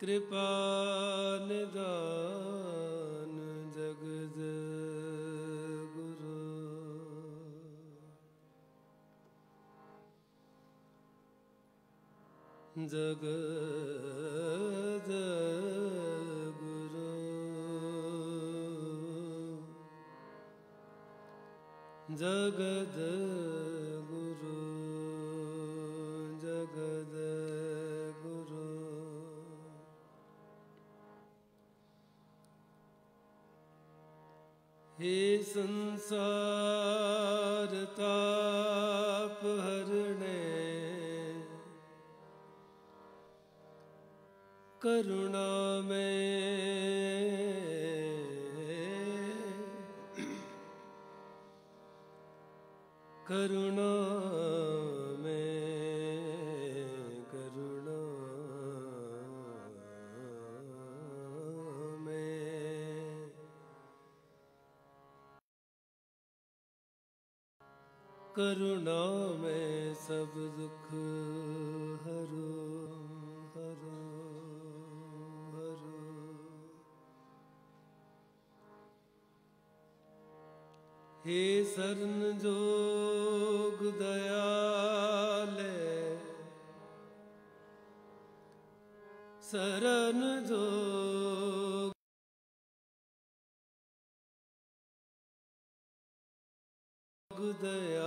ਕਿਰਪਾ ਨਿਦਾਨ ਜਗਦ ਗੁਰੂ। ਜਗਦ ਗੁਰੂ। ਜਗਦ ਗੁਰੂ ਜਗਦ ਸੰਸਾਰ ਤਾਪ ਹਰਣੇ। ਕਰੁਣਾ ਮੈਂ। ਕਰੁਣਾ ਕਰੁਣਾ ਮੈਂ ਸਭ ਦੁਖ ਹਰੋ ਹਰੋ ਹਰੋ। हे ਸਰਨ ਜੋਗ ਦਇਆਲੇ ਸਰਨ ਜੋਗ ਦਇਆਲੇ।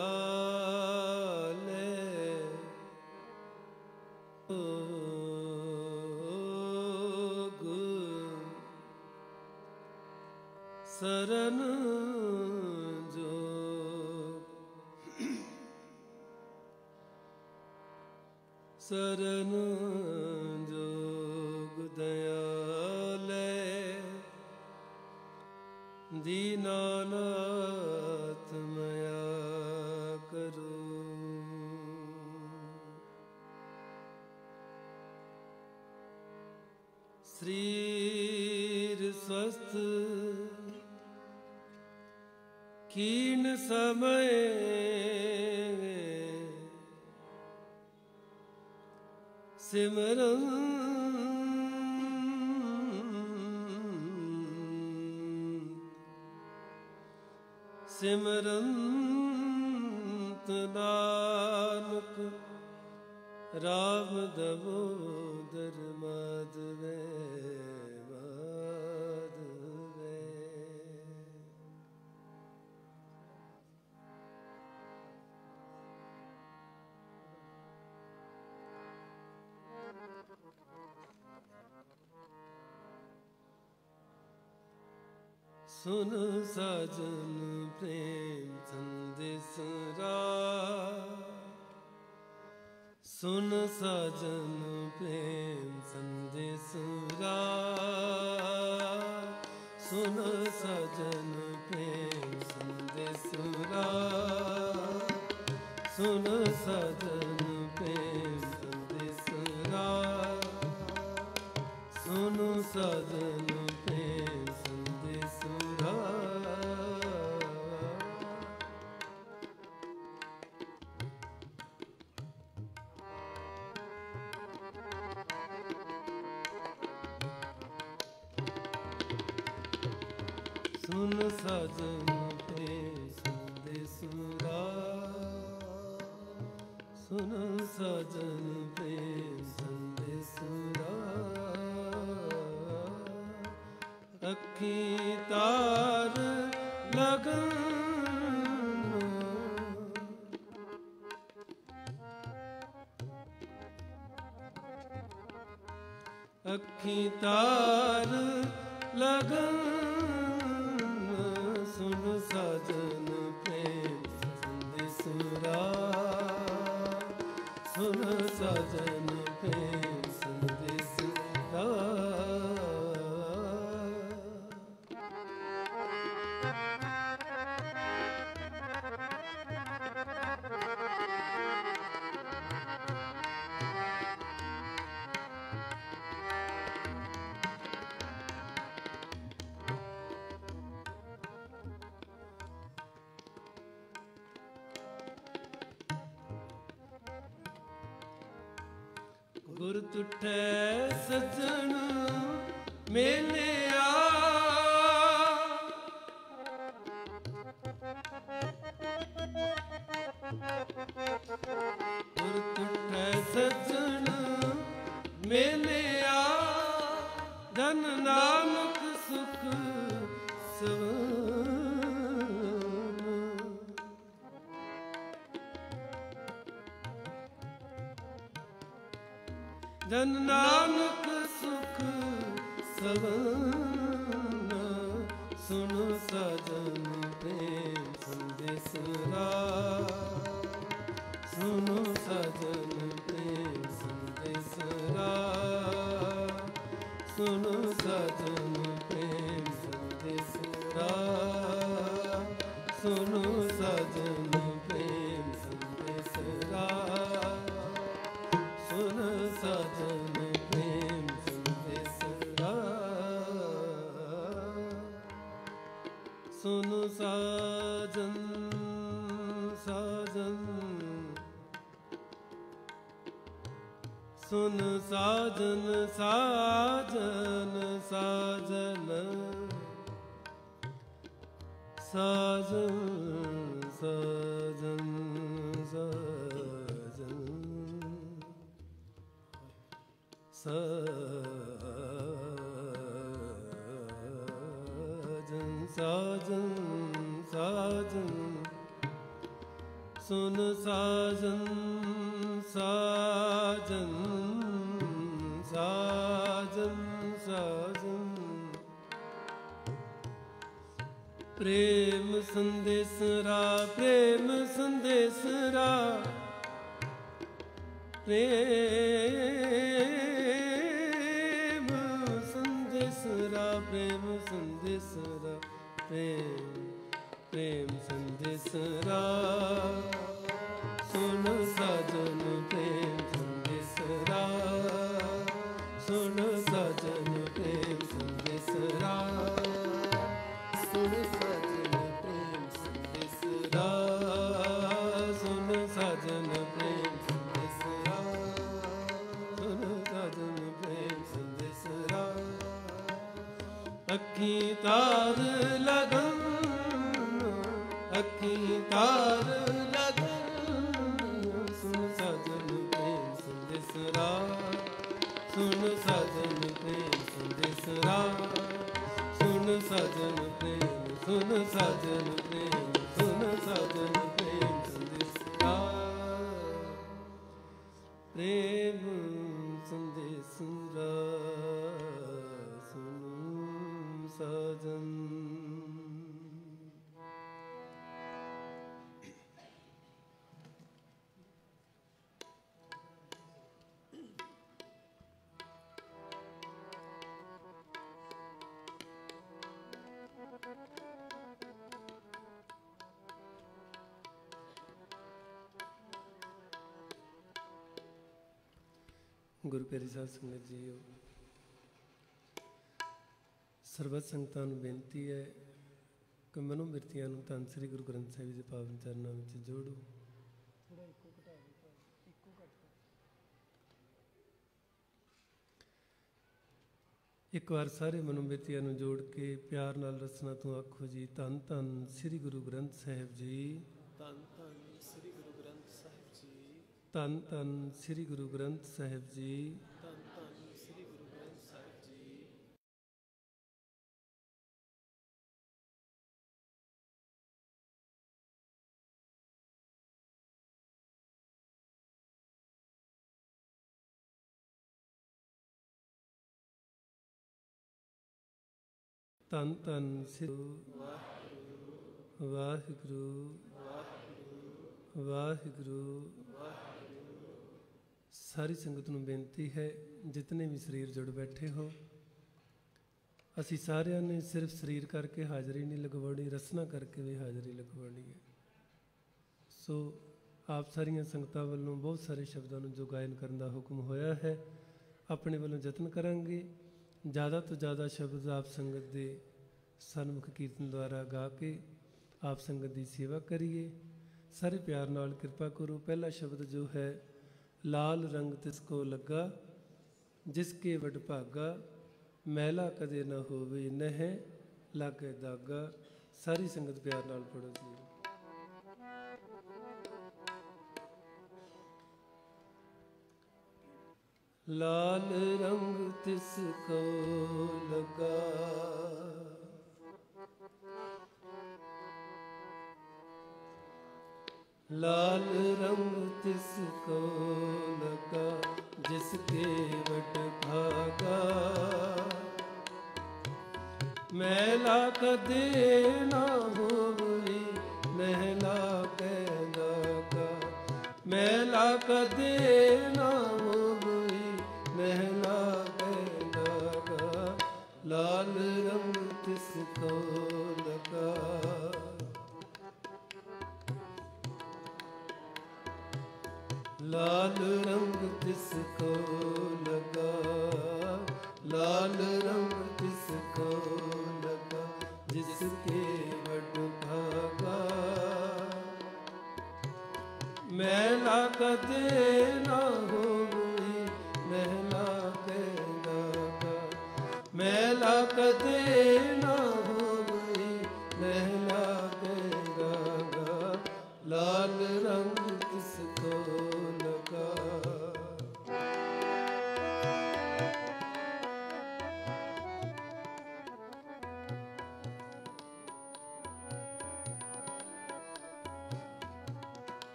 ਸੁਨ ਸਜਨ ਪ੍ਰੇਮ ਸੰਦੇਸ ਰਾ ਸੁਨ ਸਜਨ ਪ੍ਰੇਮ ਸੰਦੇਸ ਰਾ ਸੁਨ ਸਜਨ ਪ੍ਰੇਮ ਸੰਦੇਸ ਰਾ ਸੁਨ ਸਜਨ ਪ੍ਰੇਮ ਸੰਦੇਸ ਰਾ ਸਜਨ ਅੱਖੀ ਤਾਰ ਲਗਨ। ਸੁਣ ਸਜਨ ਪ੍ਰੇਮ ਸੰਦੇਸਰਾ। ਸੁਣ ਸਜਨ ਪ੍ਰੇਮ ਸੰਦੇਸਰਾ। ਸੁਣ ਸਜਨ ਪ੍ਰੇਮ ਸੁਣ ਸਜਨ ਗੁਰੂ ਪਿਆਰੀ ਸਾਹਿਬ ਸੰਗਤ ਜੀਓ ਸਰਬੱਤ ਸੰਗਤਾਂ ਨੂੰ ਬੇਨਤੀ ਹੈ ਕਿ ਮਨੋ ਮਿਰਤੀਆਂ ਨੂੰ ਧੰਨ ਸ੍ਰੀ ਗੁਰੂ ਗ੍ਰੰਥ ਸਾਹਿਬ ਜੀ ਦੇ ਪਾਵਨ ਚਰਨਾਂ ਵਿੱਚ ਜੋੜੋ। ਇੱਕ ਵਾਰ ਸਾਰੇ ਮਨੋਬਿਰਤੀਆਂ ਨੂੰ ਜੋੜ ਕੇ ਪਿਆਰ ਨਾਲ ਰਸਨਾ ਤੋਂ ਆਖੋ ਜੀ, ਧੰਨ ਧੰਨ ਸ੍ਰੀ ਗੁਰੂ ਗ੍ਰੰਥ ਸਾਹਿਬ ਜੀ ਧੰਨ ਧੰਨ ਸ੍ਰੀ ਗੁਰੂ ਗ੍ਰੰਥ ਸਾਹਿਬ ਜੀ ਧੰਨ ਧੰਨ ਸ੍ਰੀ ਗੁਰੂ ਗ੍ਰੰਥ ਸਾਹਿਬ ਜੀ ਧੰਨ ਧੰਨ ਸ੍ਰੀ ਗੁਰੂ ਗ੍ਰੰਥ ਸਾਹਿਬ ਜੀ ਧੰਨ ਧੰਨ ਸ੍ਰੀ ਵਾਹਿਗੁਰੂ ਵਾਹਿਗੁਰੂ ਸਾਰੀ ਸੰਗਤ ਨੂੰ ਬੇਨਤੀ ਹੈ, ਜਿਤਨੇ ਵੀ ਸਰੀਰ ਜੁੜ ਬੈਠੇ ਹੋ, ਅਸੀਂ ਸਾਰਿਆਂ ਨੇ ਸਿਰਫ ਸਰੀਰ ਕਰਕੇ ਹਾਜ਼ਰੀ ਨਹੀਂ ਲਗਵਾਉਣੀ, ਰਸਨਾ ਕਰਕੇ ਵੀ ਹਾਜ਼ਰੀ ਲਗਵਾਉਣੀ ਹੈ। ਸੋ ਆਪ ਸਾਰੀਆਂ ਸੰਗਤਾਂ ਵੱਲੋਂ ਬਹੁਤ ਸਾਰੇ ਸ਼ਬਦਾਂ ਨੂੰ ਜੋ ਗਾਇਨ ਕਰਨ ਦਾ ਹੁਕਮ ਹੋਇਆ ਹੈ, ਆਪਣੇ ਵੱਲੋਂ ਯਤਨ ਕਰਾਂਗੇ। ਜ਼ਿਆਦਾ ਤੋਂ ਜ਼ਿਆਦਾ ਸ਼ਬਦ ਆਪ ਸੰਗਤ ਦੇ ਸਨਮੁਖ ਕੀਰਤਨ ਦੁਆਰਾ ਗਾ ਕੇ ਆਪ ਸੰਗਤ ਦੀ ਸੇਵਾ ਕਰੀਏ। ਸਾਰੇ ਪਿਆਰ ਨਾਲ ਕਿਰਪਾ ਕਰੋ। ਪਹਿਲਾ ਸ਼ਬਦ ਜੋ ਹੈ ਲਾਲ ਰੰਗ ਤਿਸ ਕੋ ਲੱਗਾ, ਜਿਸ ਕੇ ਵਡ ਭਾਗਾ ਕਦੇ ਨਾ ਹੋਵੇ ਨਹਿ, ਲਾਗੇ ਦਾਗਾ। ਸਾਰੀ ਸੰਗਤ ਪਿਆਰ ਨਾਲ ਪੜੋ ਜੀ। ਲਾਲ ਰੰਗ ਤਿਸ ਕੋ ਲਗਾ ਲਾਲ ਰੰਗ ਤਿਸ ਕੋ ਲਗਾ, ਜਿਸ ਕੇ ਵਟ ਭਾਗਾ। ਮੈਲਾ ਕਦੇ ਨਾ ਹੋਵੇ ਮਹਿਲਾ ਕਹਿੰਦਾ ਕਾ। ਮੈਲਾ ਕਦੇ ਨਾ ਹੋਵੇ ਮਹਿਲਾ ਕਹਿੰਦਾ ਕਾ। ਲਾਲ ਰੰਗ ਤਿਸ ਕੋ ਲਗਾ ਲਾਲ ਰੰਗ ਤਿਸ ਕੋ ਲਗਾ? ਲਾਲ ਰੰਗ ਤਿਸ ਕੋ ਲਗਾ? ਜਿਸ ਕੇ ਵਡ ਭਾਗਾ? ਮੈਲਾ ਕਦੇ ਨਾ ਹੋਈ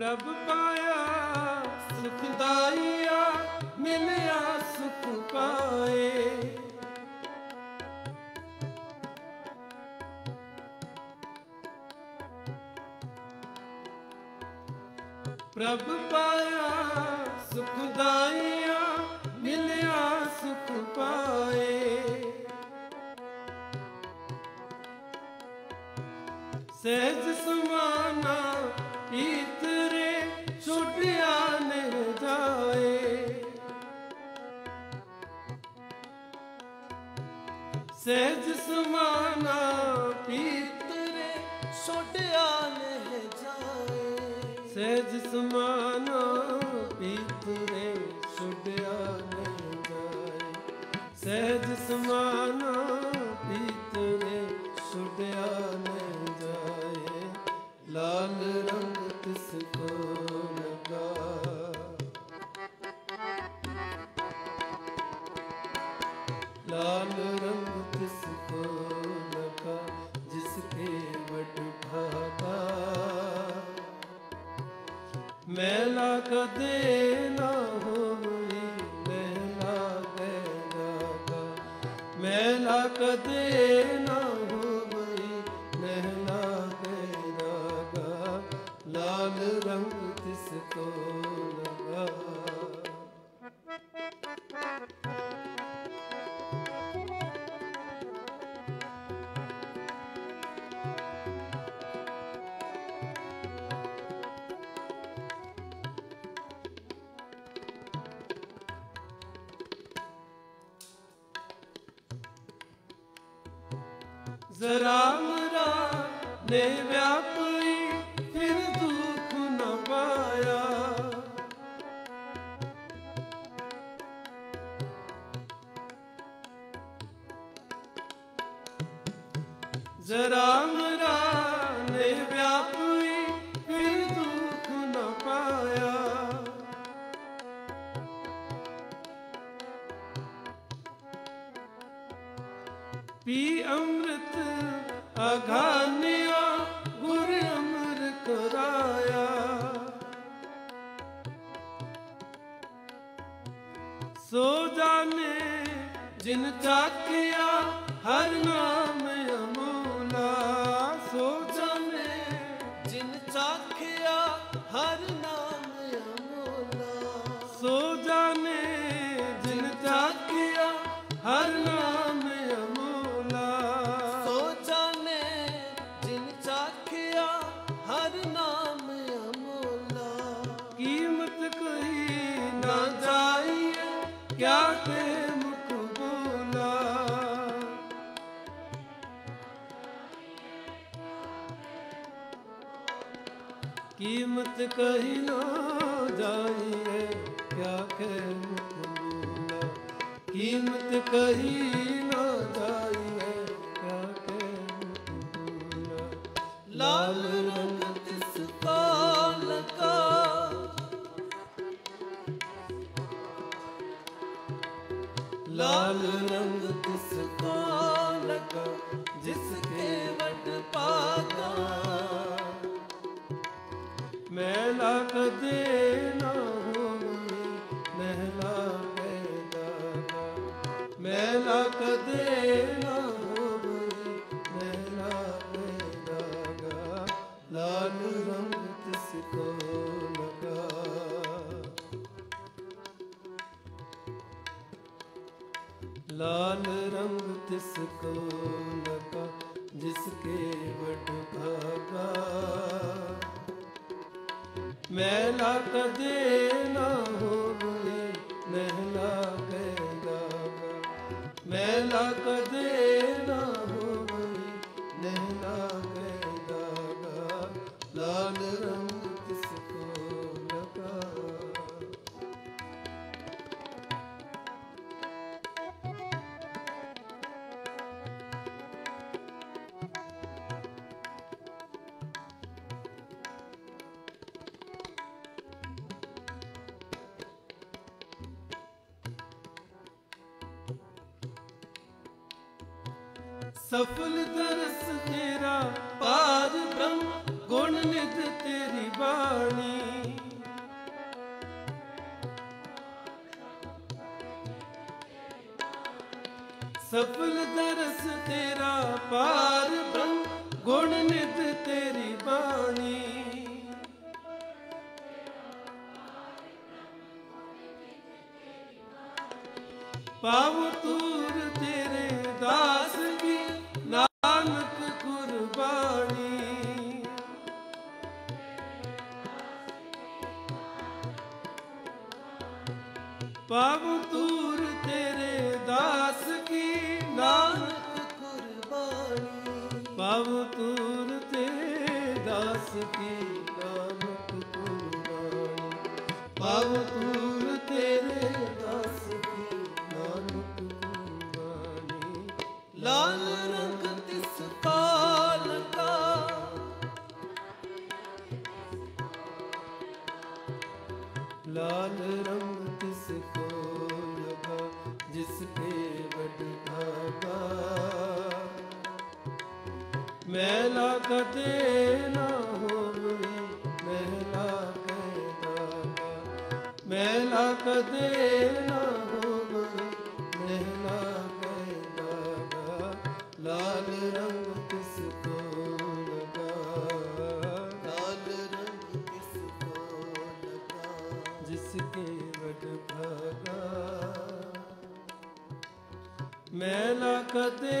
ਪ੍ਰਭ ਪਾਇਆ ਸੁਖਦਾਈਆ ਮਿਲਿਆ ਸੁਖ ਪਾਏ। ਪ੍ਰਭ ਪਾਇਆ ਸੁਖਦਾਈਆ ਮਿਲਿਆ ਸੁਖ ਪਾਏ। ਸਹਿਜ ਸਹਿਜ ਸਮਾਨਾ ਪੀਤਰੇ ਛੋਟਿਆ ਨਹੀਂ ਜਾਏ। ਸਹਿਜ ਸਮਾਨਾ ਪੀਤਰੇ ਛੁਟਿਆ ਨਹੀਂ ਜਾਏ। ਸਹਿਜ ਸਮਾਨਾ ਕਦੇ ਕੀਮਤ ਕਹੀ ਨਾ ਜਾਈਏ ਕਿਆ ਕਹਿ ਮੁਕਮੂਲਾ ਕੀਮਤ ਕਹੀ ਪਵ ਤੂਰ ਤੇਰੇ ਦਾਸ ਕੀ ਨਾਨਕ ਕੁਰਬਾਨੀ ਪਵ ਤੂਰ ਤੇਰੇ ਦਾਸ ਕੀ ਕਦੇ ਨਾ ਹੋਵੇ ਮਹਿਲਾ ਕਹਿਦਾ ਮਹਿਲਾ ਲਾਲ ਰੰਗ ਕਿਸ ਕੋ ਲਾਲ ਰੰਗ ਕਿਸ ਵਡ ਭਾਗਾ। ਮਹਿਲਾ ਕਦੇ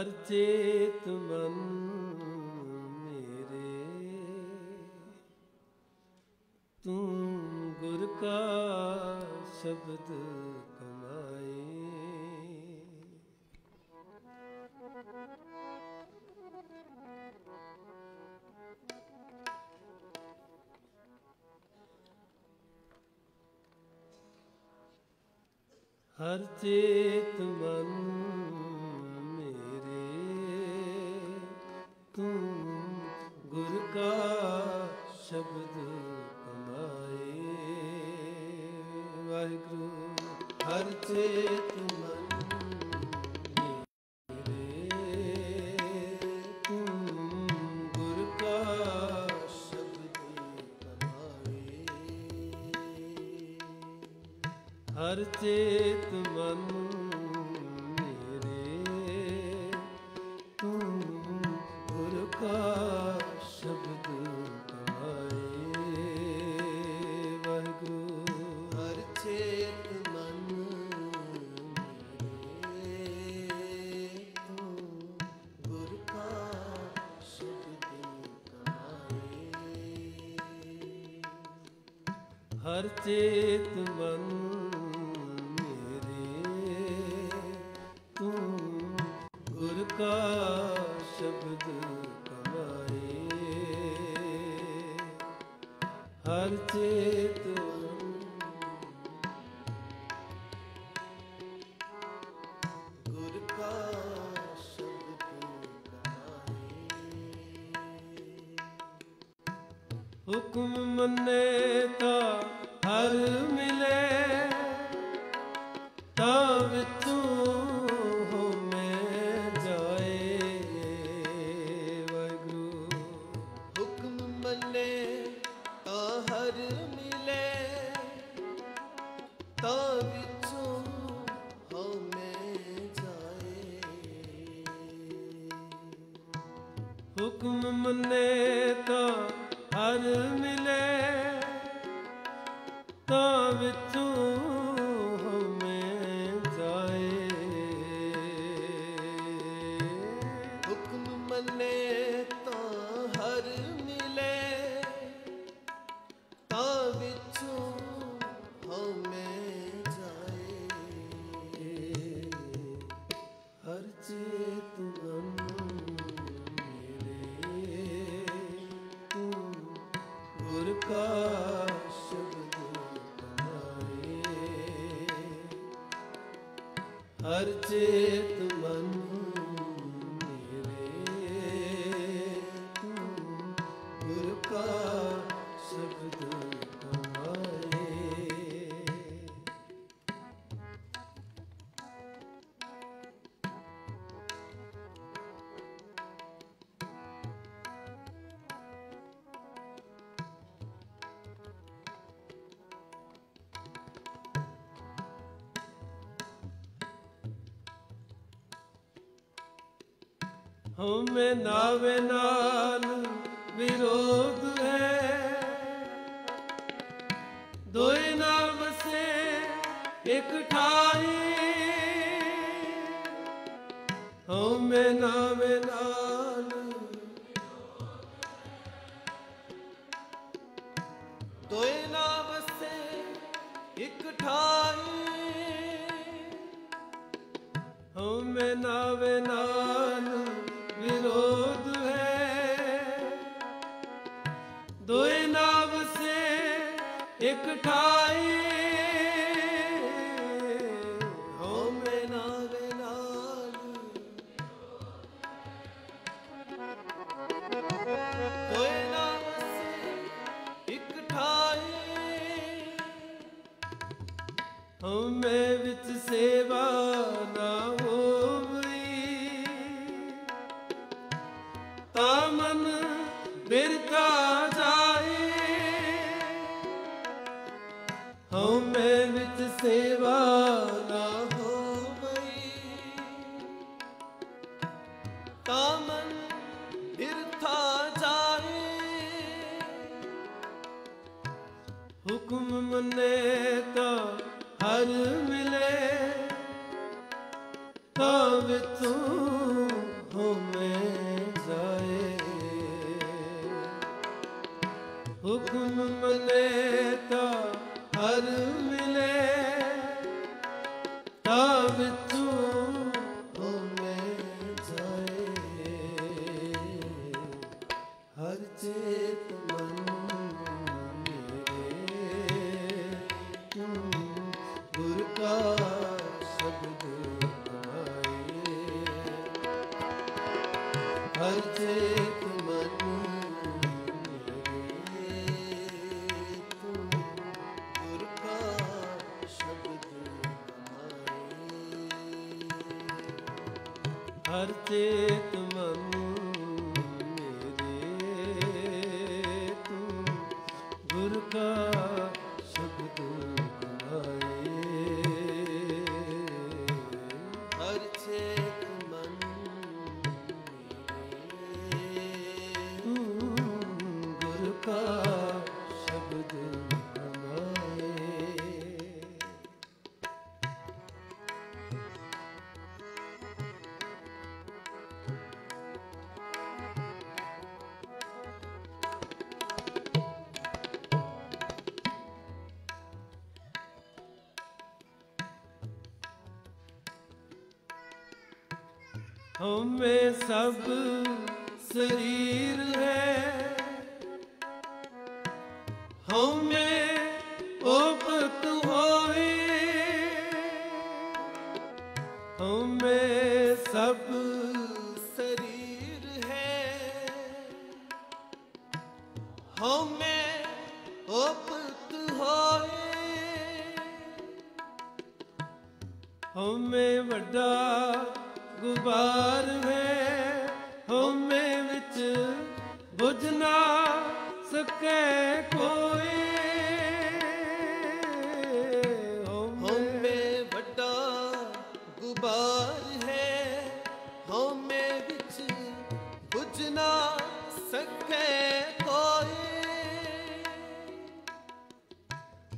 ਹਰ ਚੇਤ ਮਨ ਮੇਰੇ। ਤੂੰ ਗੁਰ ਕਾ ਸ਼ਬਦ ਹਰ ਚੇਤ ਹੁਕਮ ਮੰਨੇ ਤਾਂ ਹਰ ਮਿਲੇ ਤਾਂ ਵਿੱਚ ਨਾਵੇ ਨਾਲ ਇਕ ਠਾਈ ਵਿੱਚ ਸਭ ਸਰੀਰ ਹੈ। ਹਉਮੈ ਉਪਤ ਹੋਏ। ਹਉਮੈ ਸਭ ਸਰੀਰ ਹੈ। ਹਉਮੈ ਉਪਤ ਹੋਏ। ਹਉਮੈ ਵੱਡਾ ਗੁਬਾਰ ਹੈ। ਬੁਝ ਨਾ ਸਕੈ ਕੋਈ। ਹਉਮੈ ਵੱਡਾ ਗੁਬਾਰ ਹੈ ਹਉਮੈ ਵਿੱਚ ਬੁਝ ਨਾ ਸਕੇ ਕੋਈ।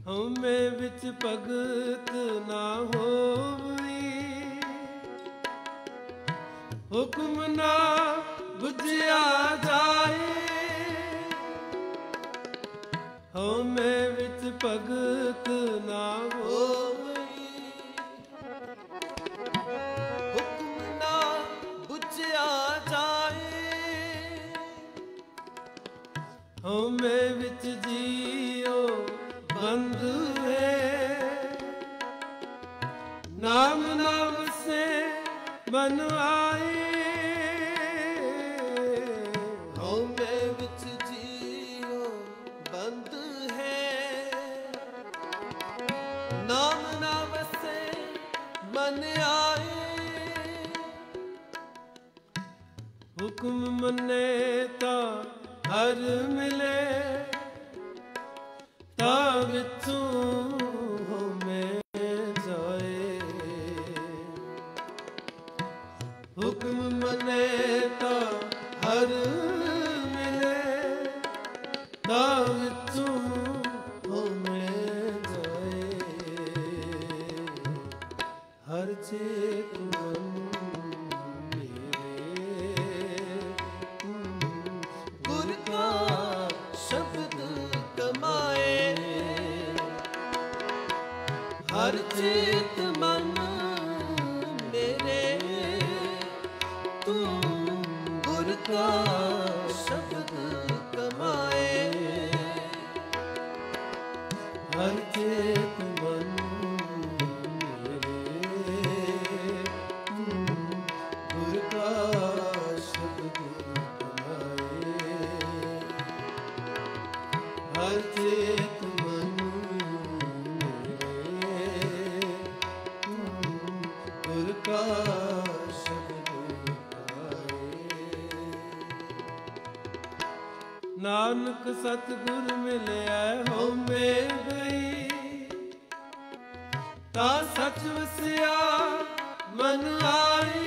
ਹਉਮੈ ਵਿੱਚ ਭਗਤ ਨਾ ਹੋਵੀ। ਹੁਕਮ ਨਾ ਬੁਝਿਆ ਜਾਏ। ਹਉਮੈ ਵਿੱਚ ਭਗਤ ਨਾ ਹੋਵਈ ਹੁਕਮ ਨਾ ਬੁਝਿਆ ਜਾਏ। ਹਉਮੈ ਵਿੱਚ ਜੀਉ ਬੰਦ ਹੈ ਨਾਮ ਨਾਮ ਸੇ ਬਨ ਆਏ ਮੰਨੇ ਤਾਂ ਹਰ ਮਿਲੇ ਸਤਗੁਰ ਮਿਲਿਆ ਹੋਵੇ ਗਈ ਤਾ ਸਚ ਵਸਿਆ ਮਨ ਆਏ।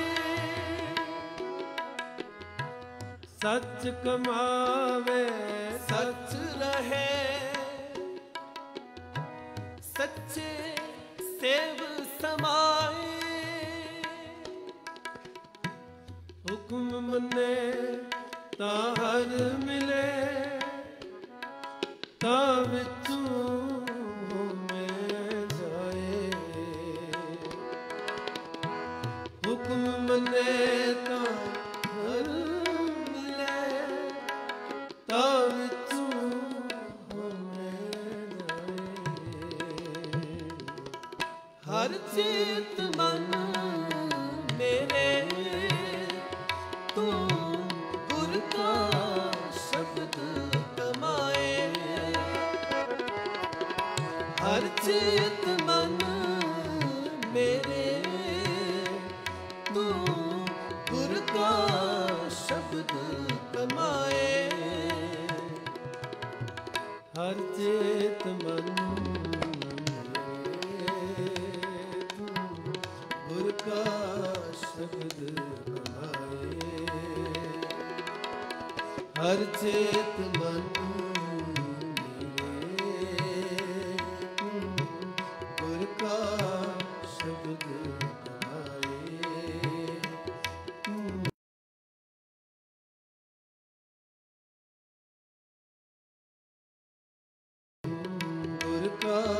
ਸੱਚ ਕਮਾ का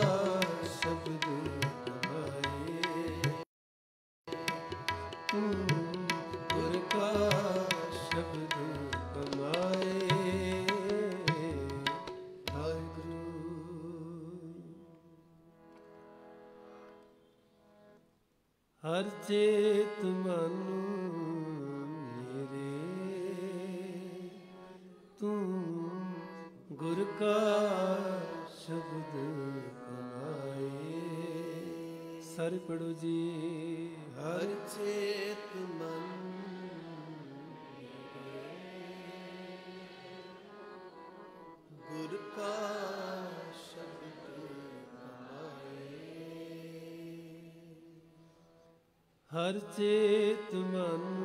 ਹਰ ਚੇਤ ਮਨ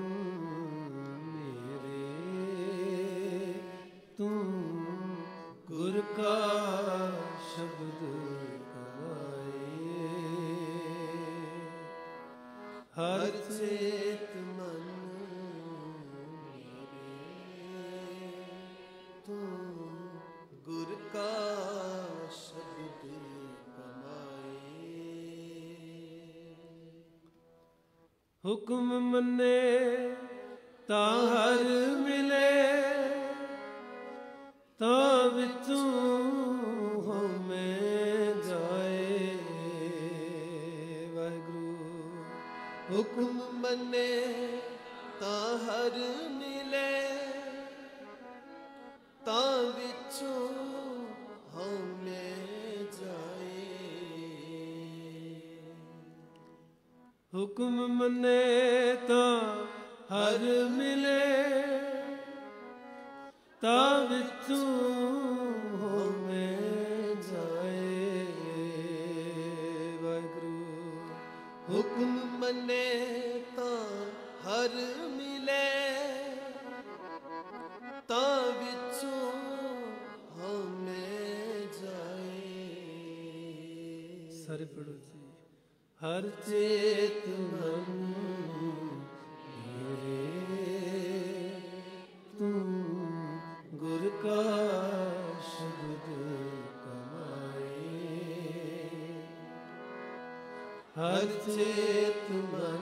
हर चेत मन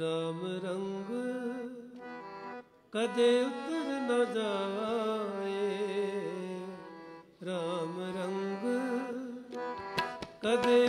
ਰਾਮ ਰੰਗ ਕਦੇ ਉਤਰ ਨਾ ਜਾਏ। ਰਾਮ ਰੰਗ ਕਦੇ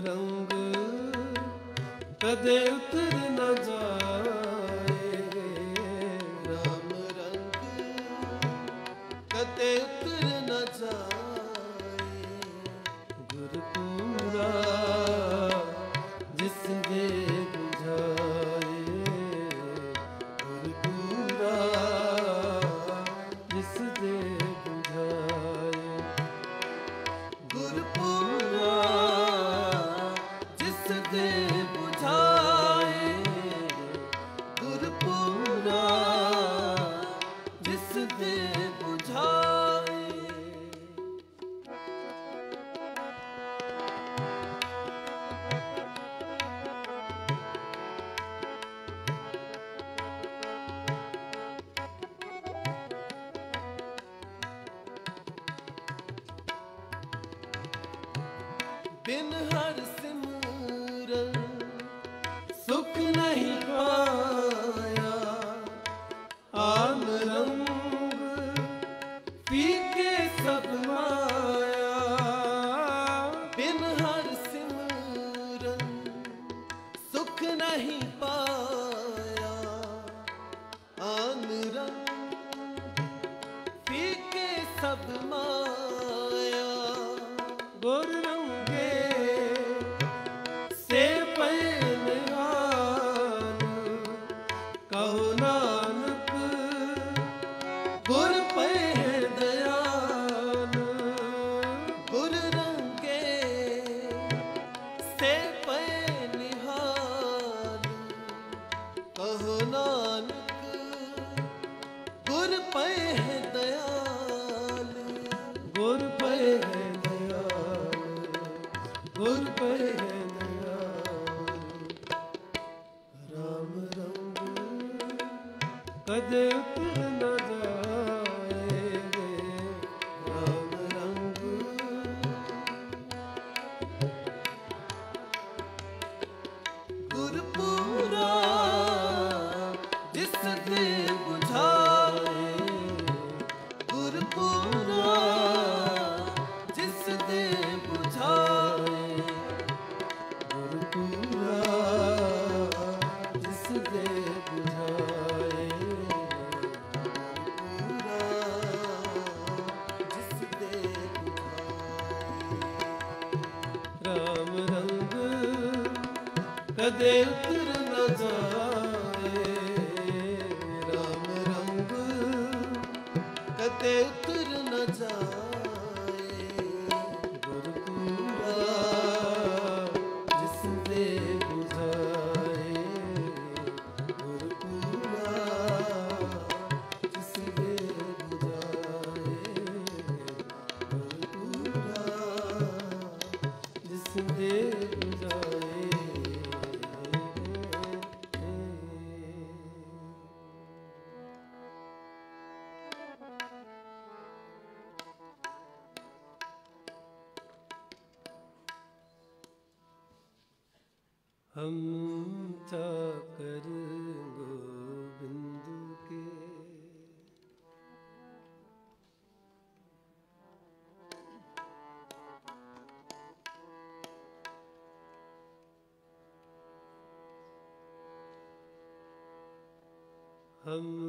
ਰੰਗ ਕਦੇ ਉਤਰ ਕਦੇ ਉਤਰ हम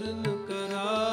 ਕਰਨ ਕਰਾ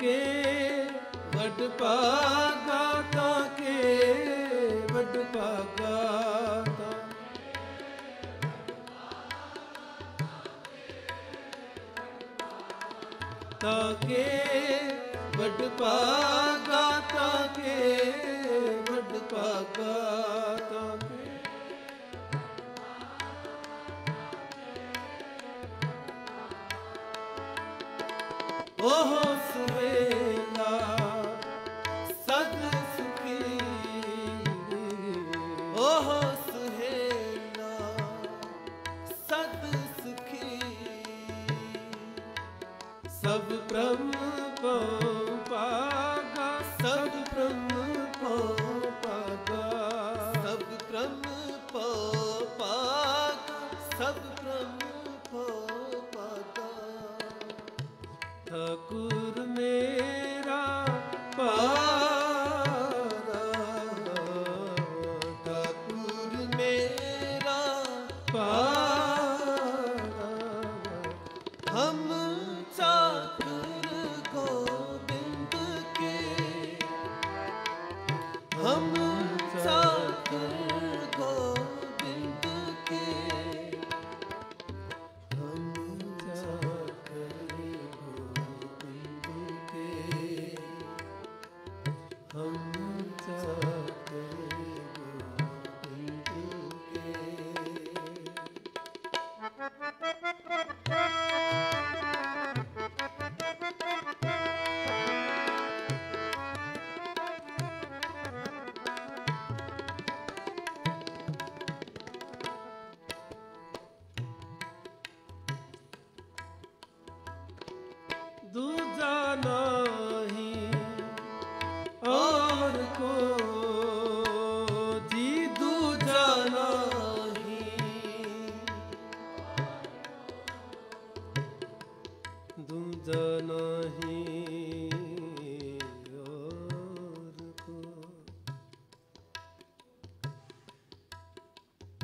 ਕੇ ਵਡ ਪਾਗਾ ਤਾਂ ਕੇ ਵਡ ਪਾਗਾ ਤਾਂ ਪਾਗਾ ਕੇ ਵਡ ਪਾਗਾ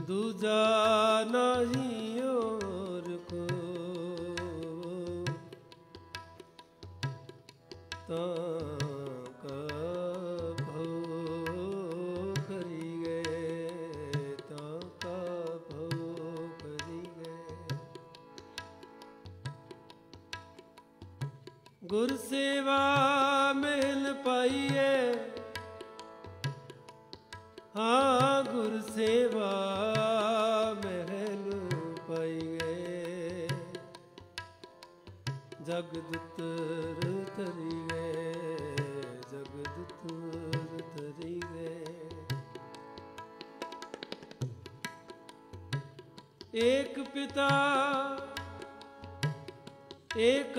ਦੂਜਾ ਨਹੀਂ ਔਰ ਕੋ ਤਾਂ ਗੁਰ ਸੇਵਾ ਮਿਲ ਪਾਈਏ। ਹਾਂ ਗੁਰ ਸੇਵਾ ਜਗਤ ਰਤਰੀ ਵੇ ਜਗਤ ਰਤਰੀ ਵੇ एक पिता एक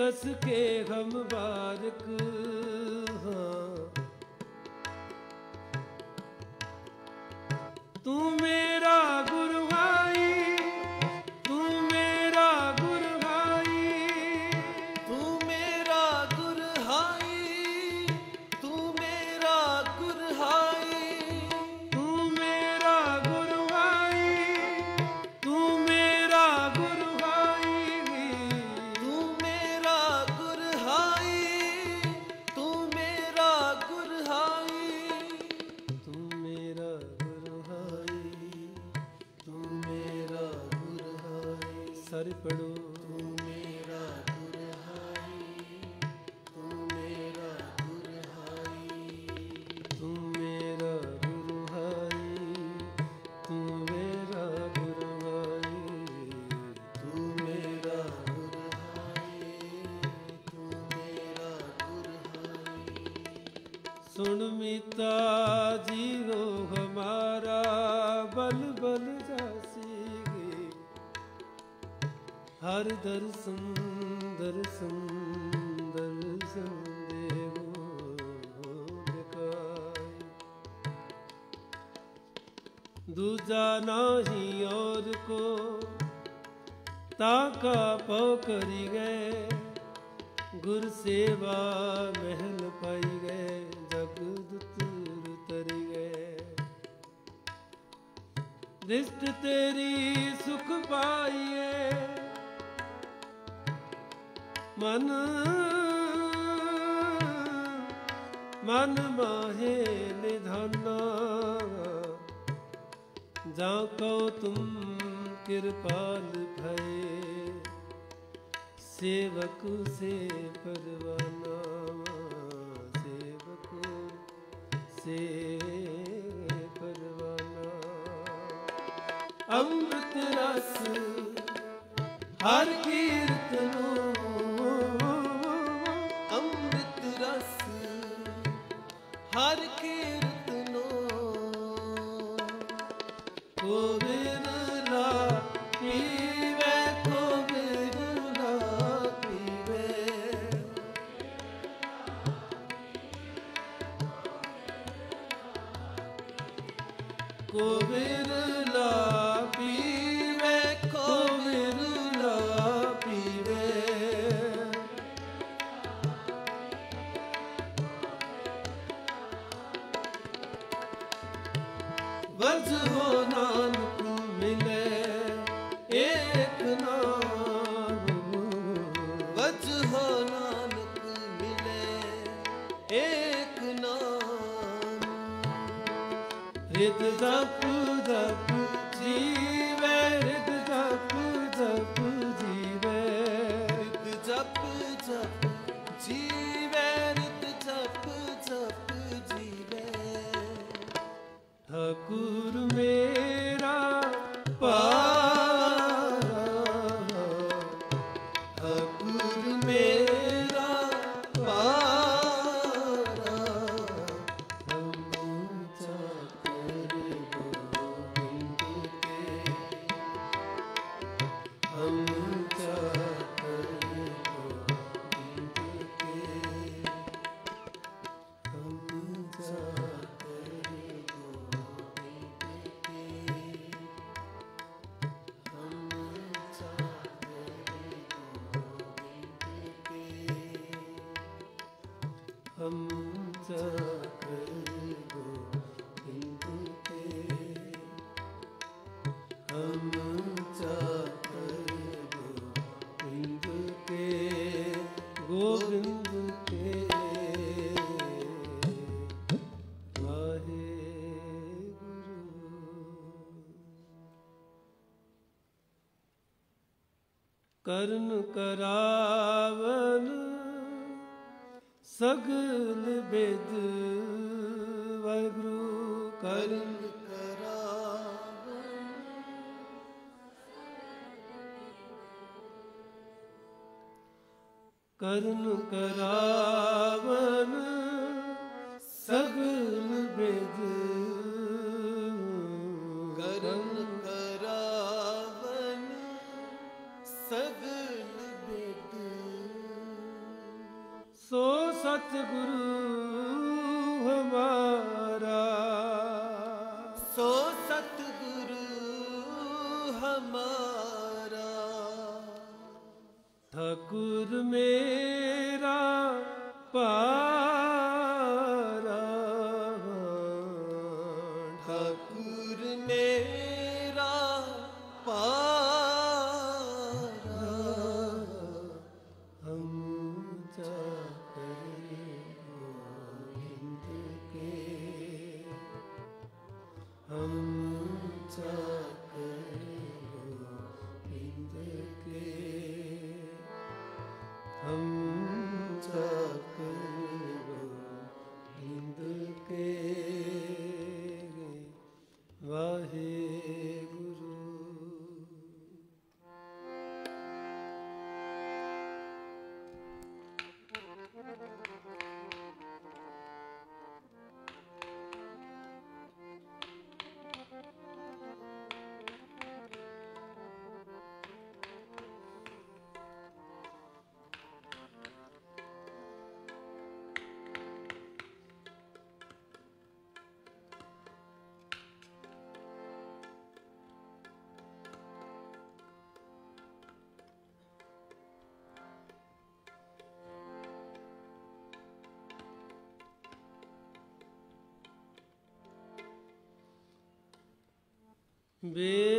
ਦ੍ਰਿਸ਼ਟ ਤੇਰੀ ਸੁਖ ਪਾਈਏ। ਮਨ ਮਨ ਮਾਹੇ ਨਿਧਾਨਾ। ਜਾ ਕੋ ਤੁਮ ਕਿਰਪਾਲ ਭਏ। ਸੇਵਕ ਸੇ ਪਰਵਾਨਾ। ਸੇਵਕ ਸੇ हर की सकल गोविंद तेरे हम सकल गोविंद तेरे गोविंद तेरे वाहे कर्ण करा ਸਗਲ ਬੇਦ ਵਾਹਿਗੁਰੂ ਕਰਨ ਕਰਾਵਨ ਕਰਨ ਕਰਾਵਨ Be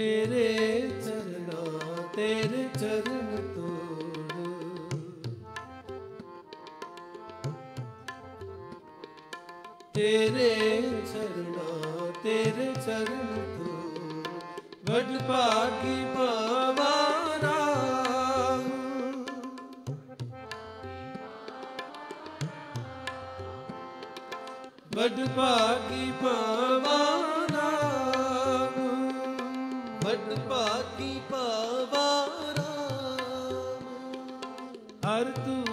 ਤੇਰੇ ਚਰਨਾ, ਤੇਰੇ ਚਰਨ ਤੋੜ। ਤੇਰੇ ਚਰਨਾ, ਤੇਰੇ ਚਰਨ ਤੋੜ। ਵੱਡ ਭਾਗੀ ਪਾਵਾਰਾ ਵੱਡ ਭਾਗੀ ਪਾ ਲਾਗੀ ਪਾਵਾ ਹਰ ਤੂੰ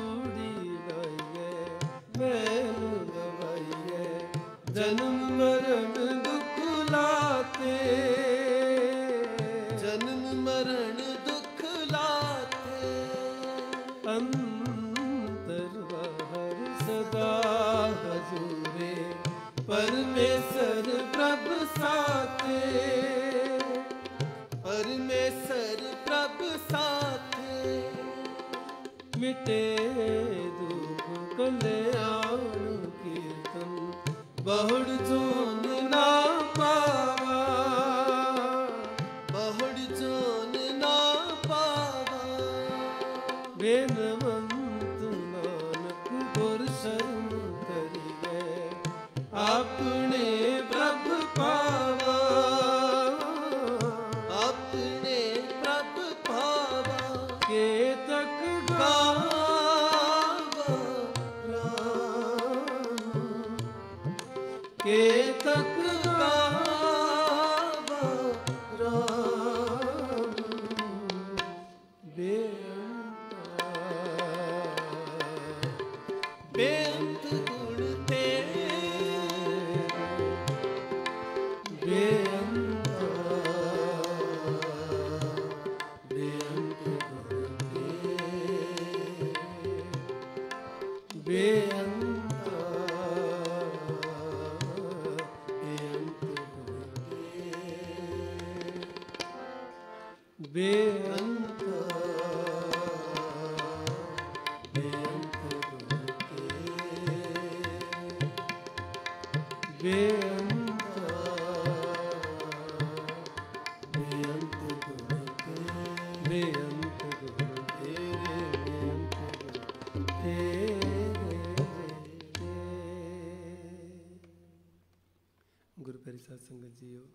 ਗੁਰੂ ਪਿਆਰੀ ਸਾਧ ਸੰਗਤ ਜੀਓ,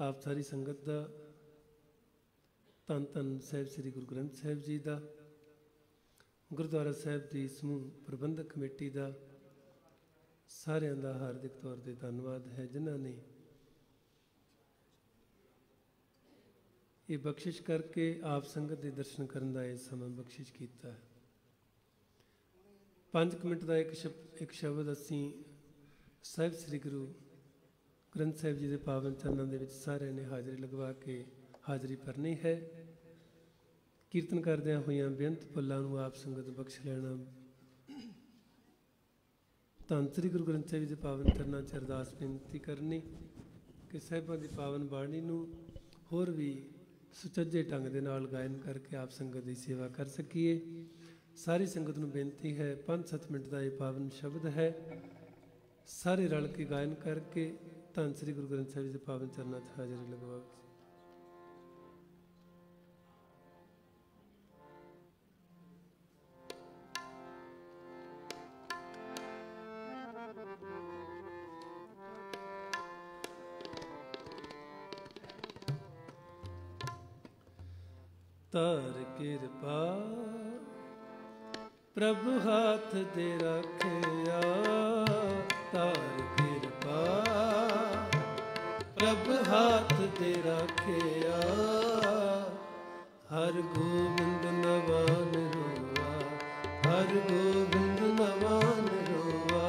ਆਪ ਸਾਰੀ ਸੰਗਤ ਦਾ ਧੰਨ ਧੰਨ ਸਾਹਿਬ ਸ੍ਰੀ ਗੁਰੂ ਗ੍ਰੰਥ ਸਾਹਿਬ ਜੀ ਦਾ, ਗੁਰਦੁਆਰਾ ਸਾਹਿਬ ਦੀ ਸਮੂਹ ਪ੍ਰਬੰਧਕ ਕਮੇਟੀ ਦਾ ਸਾਰਿਆਂ ਦਾ ਹਾਰਦਿਕ ਤੌਰ ਤੇ ਧੰਨਵਾਦ ਹੈ ਜਿਨ੍ਹਾਂ ਨੇ ਇਹ ਬਖਸ਼ਿਸ਼ ਕਰਕੇ ਆਪ ਸੰਗਤ ਦੇ ਦਰਸ਼ਨ ਕਰਨ ਦਾ ਇਹ ਸਮਾਂ ਬਖਸ਼ਿਸ਼ ਕੀਤਾ ਹੈ। 5 ਮਿੰਟ ਦਾ ਇੱਕ ਸ਼ਬ- ਇੱਕ ਸ਼ਬਦ ਅਸੀਂ ਸਾਹਿਬ ਸ੍ਰੀ ਗੁਰੂ ਗ੍ਰੰਥ ਸਾਹਿਬ ਜੀ ਦੇ ਪਾਵਨ ਚਰਨਾਂ ਦੇ ਵਿੱਚ ਸਾਰਿਆਂ ਨੇ ਹਾਜ਼ਰੀ ਲਗਵਾ ਕੇ ਹਾਜ਼ਰੀ ਭਰਨੀ ਹੈ। ਕੀਰਤਨ ਕਰਦਿਆਂ ਹੋਇਆਂ ਬੇਅੰਤ ਫੁੱਲਾਂ ਨੂੰ ਆਪ ਸੰਗਤ ਬਖਸ਼ ਲੈਣਾ। ਧੰਨ ਸ੍ਰੀ ਗੁਰੂ ਗ੍ਰੰਥ ਸਾਹਿਬ ਜੀ ਦੇ ਪਾਵਨ ਚਰਨਾਂ 'ਚ ਅਰਦਾਸ ਬੇਨਤੀ ਕਰਨੀ ਕਿ ਸਾਹਿਬਾਂ ਦੀ ਪਾਵਨ ਬਾਣੀ ਨੂੰ ਹੋਰ ਵੀ ਸੁਚੱਜੇ ਢੰਗ ਦੇ ਨਾਲ ਗਾਇਨ ਕਰਕੇ ਆਪ ਸੰਗਤ ਦੀ ਸੇਵਾ ਕਰ ਸਕੀਏ। ਸਾਰੀ ਸੰਗਤ ਨੂੰ ਬੇਨਤੀ ਹੈ 5-7 ਮਿੰਟ ਦਾ ਇਹ ਪਾਵਨ ਸ਼ਬਦ ਹੈ। ਸਾਰੇ ਰਲ ਕੇ ਗਾਇਨ ਕਰਕੇ ਧੰਨ ਸ੍ਰੀ ਗੁਰੂ ਗ੍ਰੰਥ ਸਾਹਿਬ ਜੀ ਦੇ ਪਾਵਨ ਚਰਨਾਂ 'ਚ ਹਾਜ਼ਰੀ ਲਗਵਾਓ ਤਰ ਕਿਰਪਾ ਪ੍ਰਭ ਹੱਥ ਦੇ ਰੱਖਿਆ ਪ੍ਰਭ ਹੱਥ ਦੇ ਰੱਖਿਆ। ਹਰ ਗੋਬਿੰਦ ਨਵਾਨ ਰੋਆ, ਹਰ ਗੋਬਿੰਦ ਨਵਾਨ ਰੋਆ,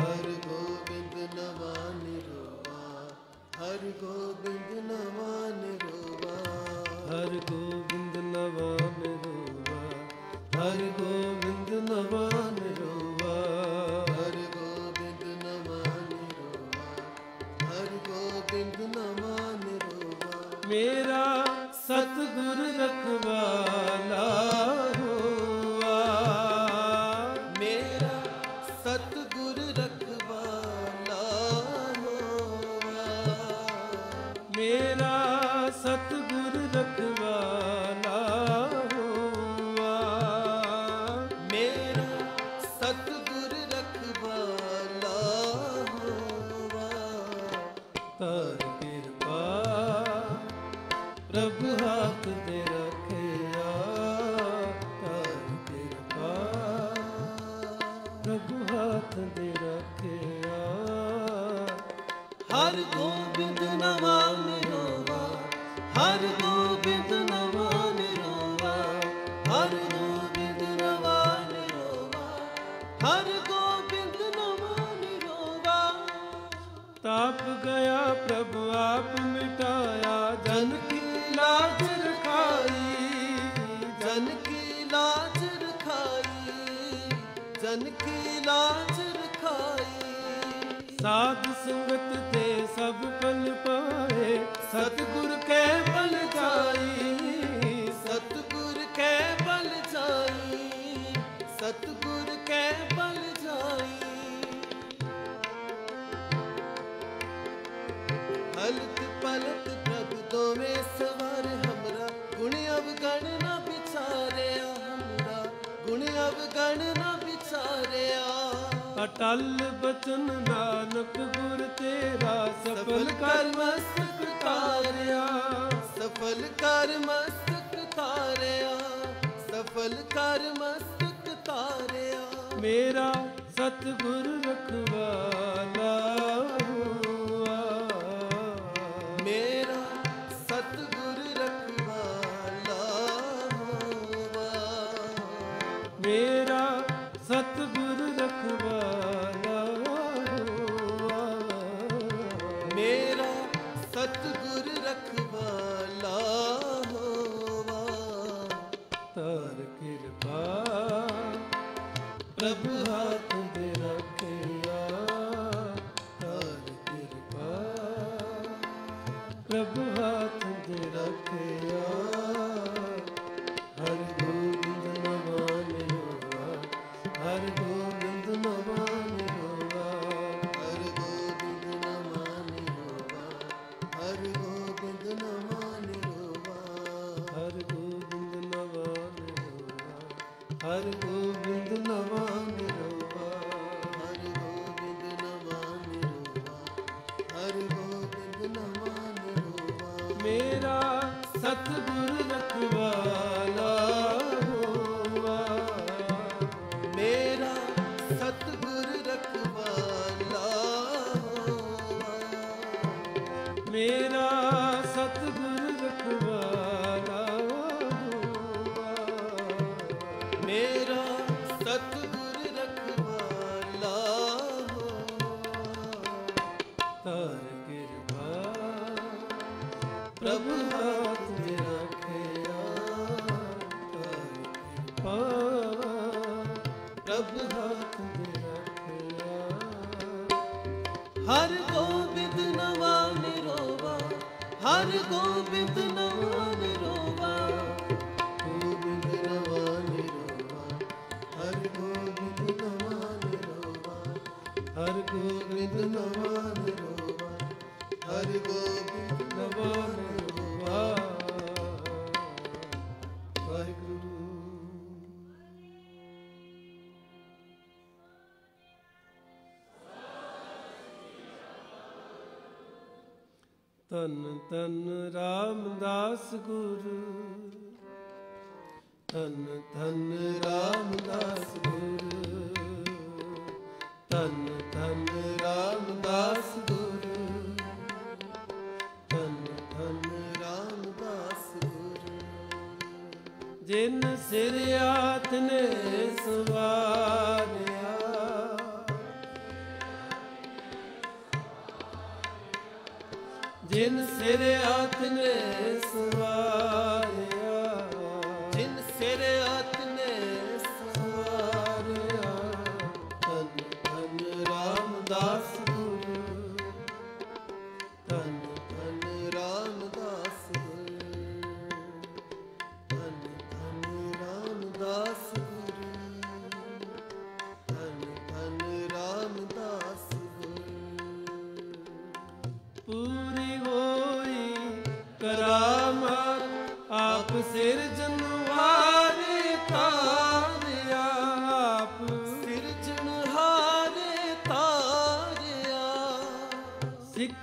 ਹਰ ਗੋਬਿੰਦ ਨਵਾਨ ਰੋਵਾ ਹਰ ਗੋਬਿੰਦ ਨਵਾਨ ਰੋਵਾ ਹਰ ਗੋਬਿੰਦ ਨਵਾਨ ਰੋਵਾ ਹਰ ਗੋਬਿੰਦ ਗੋਬਿੰਦ ਨਵਾਨ ਹੋਵਾ ਹਰ ਗੋਬਿੰਦ ਨਵਾਨ ਹੋਵਾ ਹਰ ਗੋ ਤਨ ਰਾਮਦਾਸ ਗੁਰੂ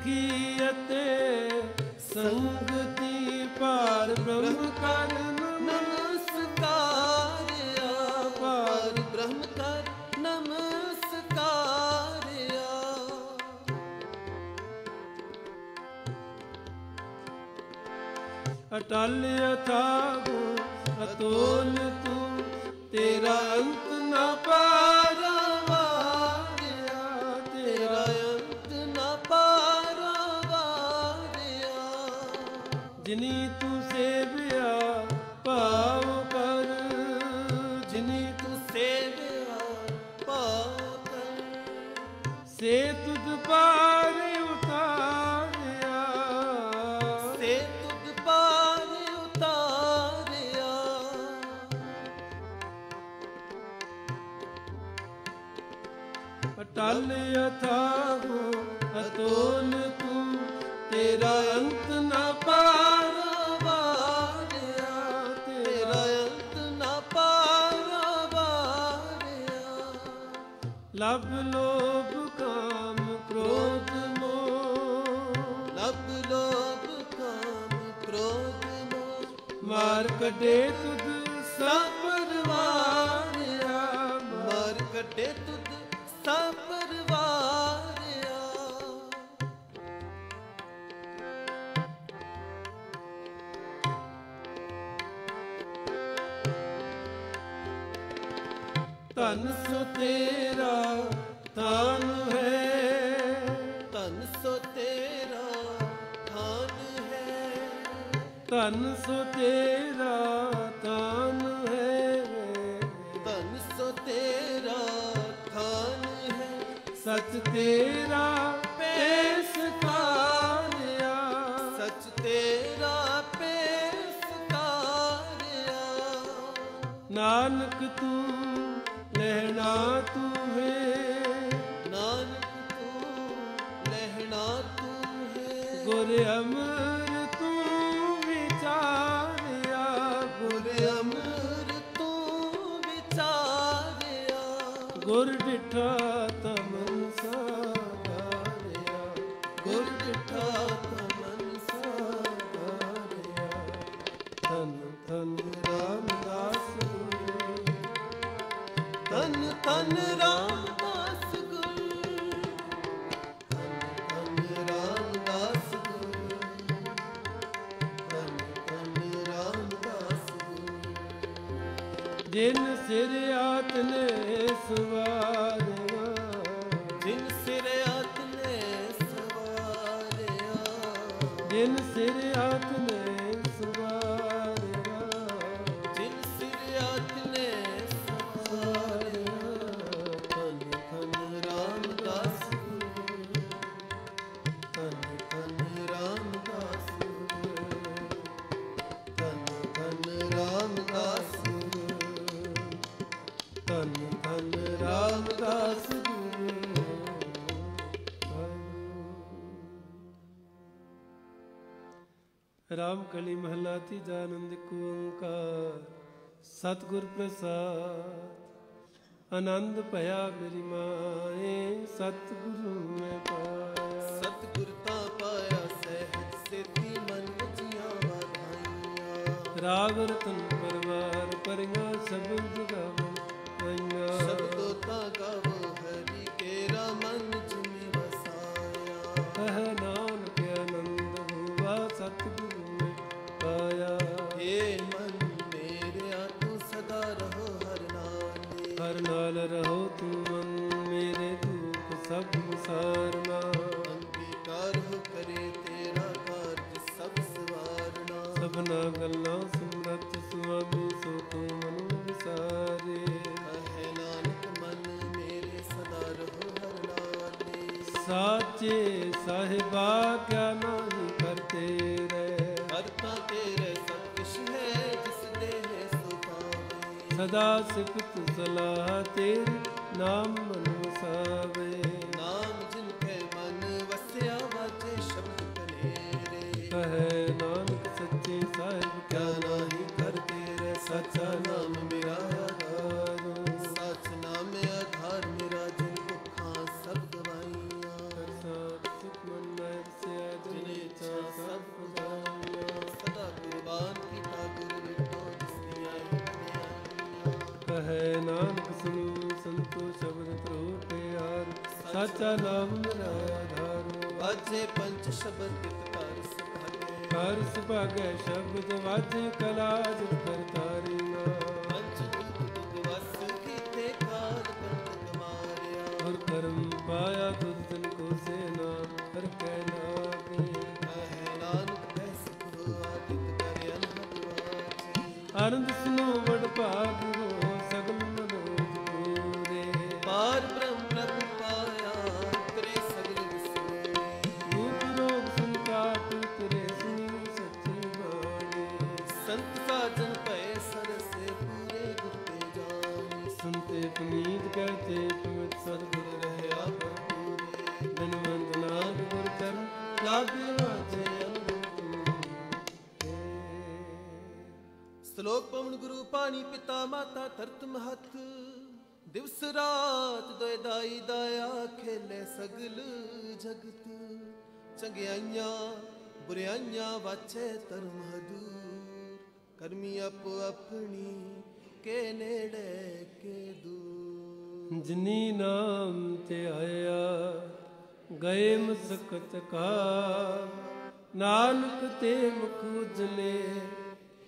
ਸਿੱਖੀ ਅਤੇ ਸੰਗਤੀ ਪਾਰ ਬ੍ਰਹਮ ਕਰਨ ਨਮਸਕਾਰਿਆ ਪਾਰ ਬ੍ਰਹਮ ਕਰ ਨਮਸਕਾਰਿਆ ਅਟਲ ਅਥਾ ਅਤੋਲ ਤੂੰ ਤੇਰਾ ਅੰਕ ਜਿਨੀ ਤੂੰ ਸੇਵਿਆ ਭਾਉ ਕਰ। ਜਿਨੀ ਤੂੰ ਸੇਵਿਆ ਭਾਉ ਕਰ। ਸੇ ਤੁਧ ਪਾਰ ਉਤਾਰਿਆ। ਉਤਾਰਿਆ। ਅਟਲ ਅਥਾ ਹੋ ਅਤੋ ਲਬ ਲੋਭ ਕਾਮ ਕ੍ਰੋਧ ਮੋਹ। ਲਬ ਲੋਭ ਕਾਮ ਕ੍ਰੋਧ ਮੋਹ। ਮਾਰ ਕੱਢੇ ਤੁਧ ਸਭ ਪਰਵਾਰਿਆ ਮਾਰ ਕੱਢੇ ਸੋ ਤੇਰਾ ਤਾਨ ਹੈ। ਧਨ ਸੋ ਤੇਰਾ ਥਾਨ ਹੈ। ਧਨ ਸੋ ਤੇਰਾ ਤਾਨ ਹੈ। ਧਨ ਸੋ ਤੇਰਾ ਥਾਨ ਹੈ। ਸਚ ਤੇਰਾ ਨਾਨਕ ਤੂੰ ਲੈਣਾ ਤੂੰ ਹੈ। ਨਾਨਕ ਤੂੰ ਲਹਿਣਾ ਤੂੰ ਹੈ। ਗੁਰ ਅਮਰ ਤੂੰ ਵਿਚਾਰਿਆ। ਗੁਰ ਗੁਰ ਅਮਰ ਤੂੰ ਵਿਚਾਰਿਆ। ਗੁਰ ਡਿਠਾ ਸਿਰ ਸਵਾਰਿਆ ਜਿਨ ਸਿਰ ਆਤਨੇ ਸਵਾਰਿਆ ਜਿਨ ਸਿਰ ਕਲੀ ਮਹਲਾ ਤੀਜਾ ਆਨੰਦ ਕੋ ਓੰਕਾਰ ਸਤਿਗੁਰ ਪ੍ਰਸਾਦ। ਆਨੰਦ ਭਇਆ ਮੇਰੀ ਮਾਏ ਸਤਿਗੁਰੂ ਮੈਂ ਪਾਇਆ। ਸਤਿਗੁਰ ਤਾਂ ਪਾਇਆ ਸਹਿਜ ਸੇਤੀ ਮਨ ਵਜੀਆਂ ਵਾਧਾਈਆਂ ਰਾਗ ਰਤਨ ਪਰਵਾਰ ਪਰਿਆ ਸ਼ਬਦ ਗਾਵਨ ਹੋ ਕਰੇ ਤੇਰਾ ਕਾਰਜ ਸਭ ਸਵਾਰਨਾ। ਸਭਨਾ ਗੱਲਾਂ ਸੁਮਰਤ ਸੁਆਮੀ ਸੋ ਤੂੰ ਮਨੁ ਵਿਸਾਰੇ। ਕਹੇ ਨਾਨਕ ਮਨ ਮੇਰੇ ਸਦਾ ਰਹੋ ਹਰ ਨਾਲੇ। ਸਾਚੇ ਸਾਹਿਬਾ ਕਿਆ ਨਾਹੀ ਕਰਤੇ ਰਹਿ। ਕਰਤਾ ਤੇਰੇ ਸਭ ਕੁਛ ਹੈ ਜਿਸ ਦੇ ਹੈ ਸੋ ਪਾਵੇ ਸਦਾ ਸਿਫਤ ਸਲਾਹ ਤੇਰੀ ਨਾਮ ਮਨੁ ਪਿਆਰ ਸਾਚਾ ਨਾਮ ਮੇਰਾ ਆਧਾਰ ਵਾਜੇ ਪੰਜ ਸ਼ਬਦ ਤਿਤ ਕਰ ਸੁਭਾਗੇ ਸੁਭਾਗੈ ਸ਼ਬਦ ਵਾਜੇ ਕਲਾ ਜਿਤ ਕਰਤਾਰੀਨਾ ਬੁਰਿਆਈਆਂ ਵਾਚੇ ਧਰਮ ਹਦੂਰ। ਕਰਮੀ ਆਪੋ ਆਪਣੀ ਕੇ ਨੇੜੇ ਕੇ ਦੂਰ। ਜਿਨੀ ਨਾਮ ਤੇ ਆਇਆ, ਗਏ ਮਸਕਤ ਕਾ ਨਾਨਕ ਤੇ ਮੁਖ ਉਜਲੇ,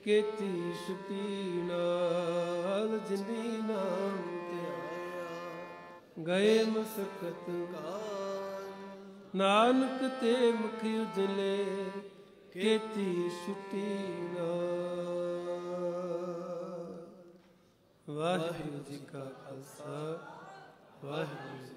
ਕੀਤੀ ਛੁਟੀ ਨਾਲ। ਜਿਨੀ ਨਾਮ ਤੇ ਆਇਆ, ਗਏ ਮਸਕਤ ਕਾ ਨਾਨਕ ਤੇ ਮੁਖ ਉਜਲੇ ਕੀਤੀ ਛੁਟੀ ਨਾਲ ਵਾਹਿਗੁਰੂ ਜੀ ਕਾ ਖਾਲਸਾ ਵਾਹਿਗੁਰੂ ਜੀ